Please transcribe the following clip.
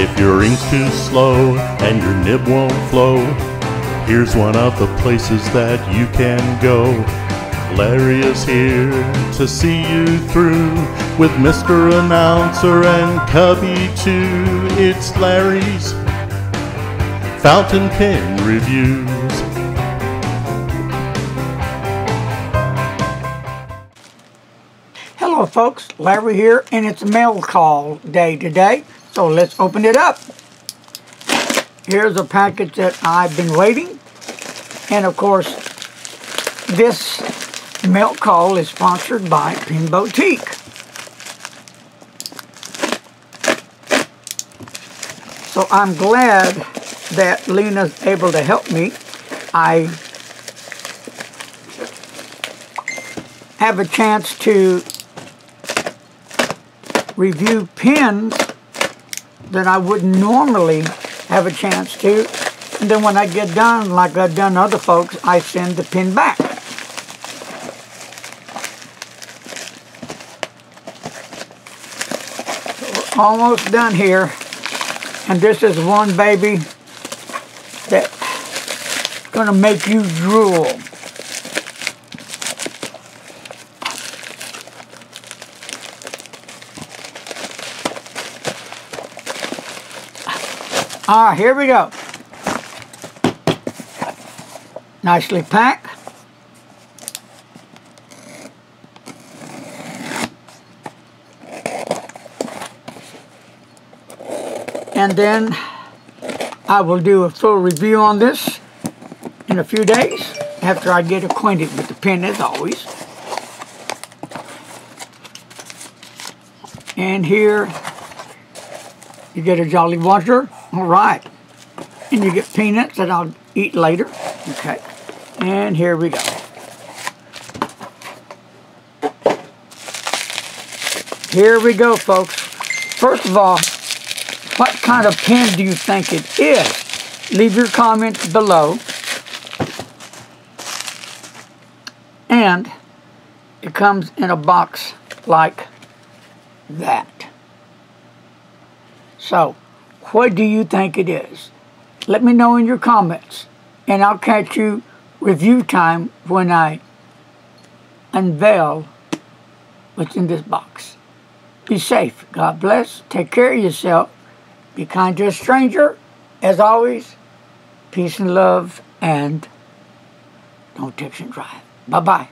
If your ink's too slow and your nib won't flow, here's one of the places that you can go. Larry is here to see you through with Mr. Announcer and Cubby too. It's Larry's Fountain Pen Reviews. Hello folks, Larry here, and it's mail call day today, so let's open it up. Here's a package that I've been waiting, and of course, this mail call is sponsored by Pen Boutique. So I'm glad that Lena's able to help me. I have a chance to review pens that I wouldn't normally have a chance to. And then when I get done, like I've done other folks, I send the pin back. So almost done here. And this is one baby that's gonna make you drool. Ah, here we go. Nicely packed. And then I will do a full review on this in a few days after I get acquainted with the pen as always. And here you get a Jolly Rancher. All right. And you get peanuts that I'll eat later. Okay. And here we go. Here we go, folks. First of all, what kind of pen do you think it is? Leave your comments below. And it comes in a box like that. So, what do you think it is? Let me know in your comments, and I'll catch you review time when I unveil what's in this box. Be safe. God bless. Take care of yourself. Be kind to a stranger. As always, peace and love, and don't text and drive. Bye-bye.